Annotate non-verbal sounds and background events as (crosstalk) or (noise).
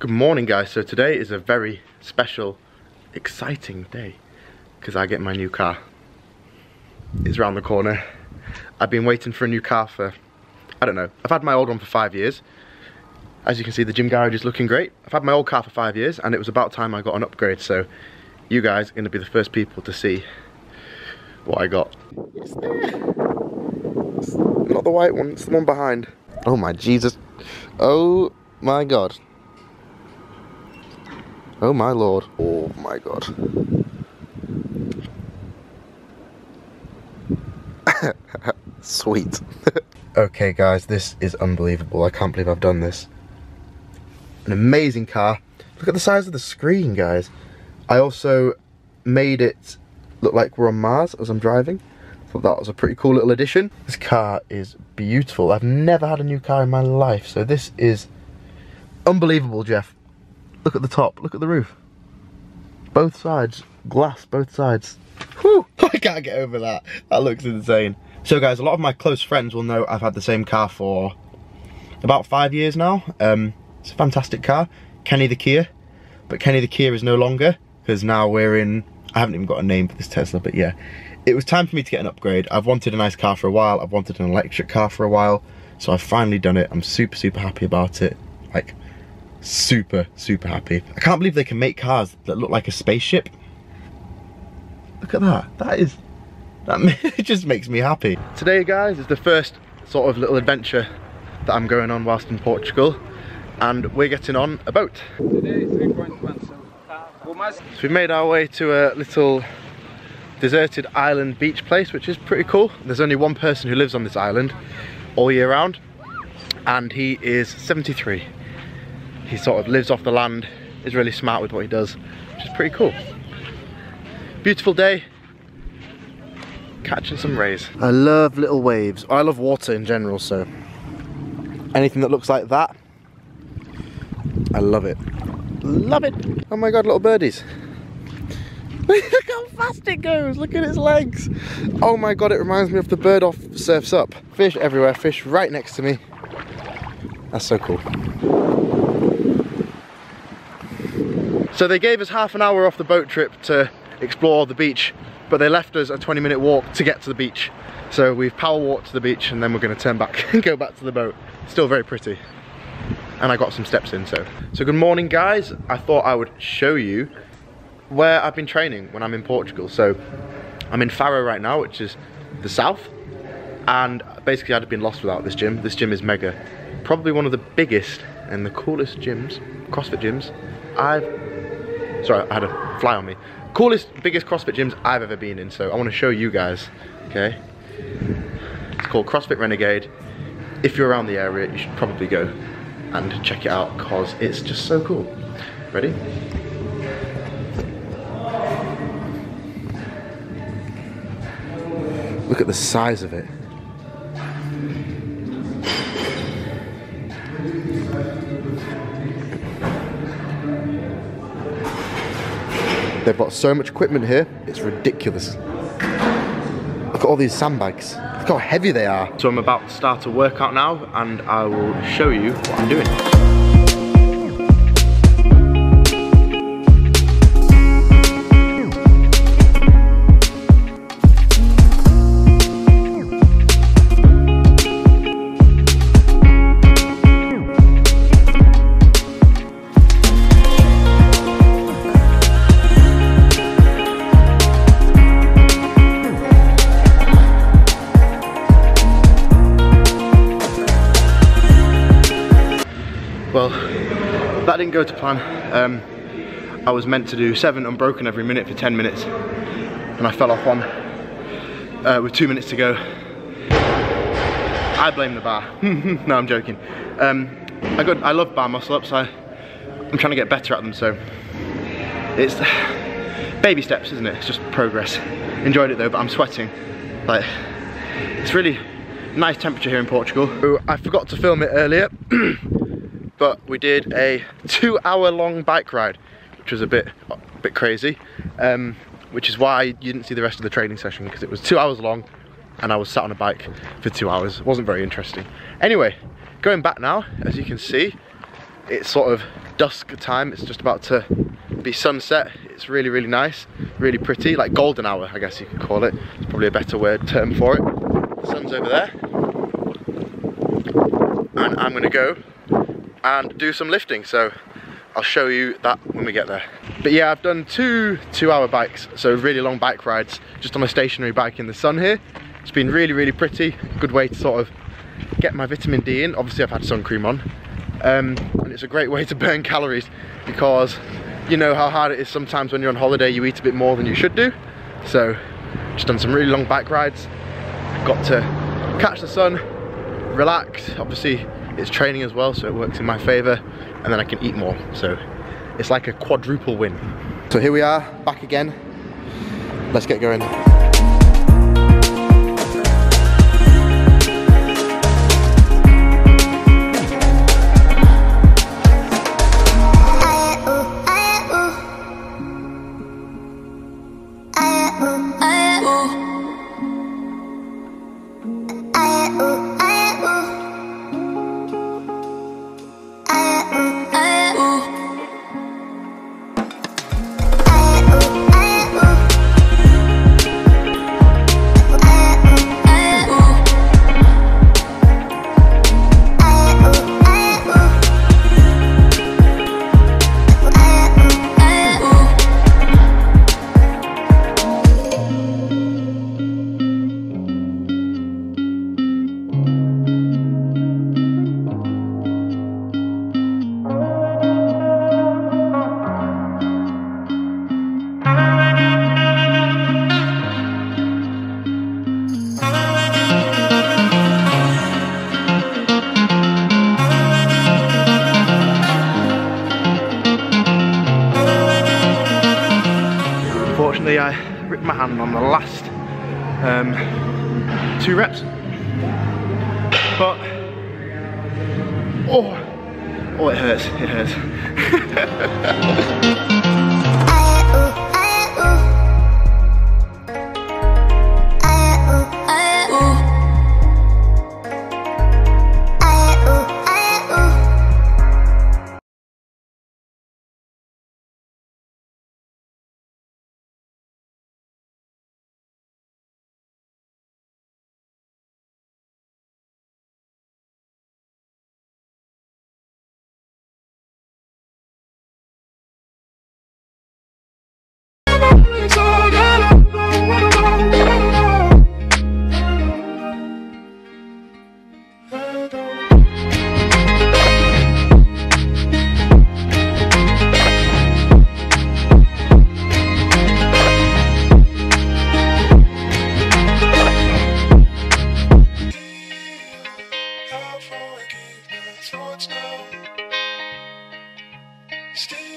Good morning guys, so today is a very special, exciting day because I get my new car. It's around the corner. I've been waiting for a new car for, I don't know, I've had my old one for five years. As you can see the gym garage is looking great. I've had my old car for five years and it was about time I got an upgrade so you guys are going to be the first people to see what I got. It's there. It's not the white one, it's the one behind. Oh my Jesus. Oh my God. Oh my lord. Oh my god. (laughs) Sweet. okay guys, this is unbelievable. I can't believe I've done this. An amazing car. Look at the size of the screen, guys. I also made it look like we're on Mars as I'm driving. Thought that was a pretty cool little addition. This car is beautiful. I've never had a new car in my life, so this is unbelievable, Jeff. Look at the top, look at the roof. Both sides, glass, both sides. Whew, (laughs) I can't get over that. That looks insane. So guys, a lot of my close friends will know I've had the same car for about five years now. Um, it's a fantastic car, Kenny the Kia. But Kenny the Kia is no longer, because now we're in, I haven't even got a name for this Tesla, but yeah. It was time for me to get an upgrade. I've wanted a nice car for a while, I've wanted an electric car for a while, so I've finally done it. I'm super, super happy about it. Like, super, super happy. I can't believe they can make cars that look like a spaceship. Look at that. That is, that (laughs) just makes me happy. Today, guys, is the first sort of little adventure that I'm going on whilst in Portugal. And we're getting on a boat. So we've made our way to a little deserted island beach place, which is pretty cool. There's only one person who lives on this island all year round, and he is 73 he sort of lives off the land, is really smart with what he does, which is pretty cool. Beautiful day, catching some rays. I love little waves. I love water in general, so anything that looks like that, I love it. Love it. Oh my God, little birdies. (laughs) Look how fast it goes. Look at its legs. Oh my God, it reminds me of the bird off Surfs Up. Fish everywhere, fish right next to me. That's so cool. So they gave us half an hour off the boat trip to explore the beach, but they left us a 20 minute walk to get to the beach. So we've power walked to the beach and then we're gonna turn back (laughs) and go back to the boat. Still very pretty. And I got some steps in, so. So good morning guys. I thought I would show you where I've been training when I'm in Portugal. So I'm in Faro right now, which is the south. And basically I'd have been lost without this gym. This gym is mega. Probably one of the biggest and the coolest gyms, CrossFit gyms, I've Sorry, I had a fly on me. Coolest, biggest CrossFit gyms I've ever been in, so I want to show you guys, okay? It's called CrossFit Renegade. If you're around the area, you should probably go and check it out because it's just so cool. Ready? Look at the size of it. They've got so much equipment here, it's ridiculous. Look at all these sandbags. Look how heavy they are. So I'm about to start a workout now and I will show you what I'm doing. Didn't go to plan. Um, I was meant to do seven unbroken every minute for 10 minutes and I fell off one uh, with two minutes to go. I blame the bar. (laughs) no, I'm joking. Um, I, got, I love bar muscle ups. I, I'm trying to get better at them, so it's (sighs) baby steps, isn't it? It's just progress. Enjoyed it though, but I'm sweating. Like, it's really nice temperature here in Portugal. I forgot to film it earlier. (clears throat) but we did a two hour long bike ride, which was a bit, a bit crazy, um, which is why you didn't see the rest of the training session because it was two hours long and I was sat on a bike for two hours. It wasn't very interesting. Anyway, going back now, as you can see, it's sort of dusk time. It's just about to be sunset. It's really, really nice, really pretty, like golden hour, I guess you could call it. It's probably a better word term for it. The sun's over there. And I'm gonna go and do some lifting. So I'll show you that when we get there. But yeah, I've done two two hour bikes, so really long bike rides, just on a stationary bike in the sun here. It's been really, really pretty. Good way to sort of get my vitamin D in. Obviously I've had sun cream on. Um, and it's a great way to burn calories because you know how hard it is sometimes when you're on holiday, you eat a bit more than you should do. So just done some really long bike rides. Got to catch the sun, relax. Obviously it's training as well, so it works in my favor. And then I can eat more. So it's like a quadruple win. So here we are, back again. Let's get going. Unfortunately, I ripped my hand on the last um, two reps. But, oh, oh, it hurts, it hurts. (laughs) Stay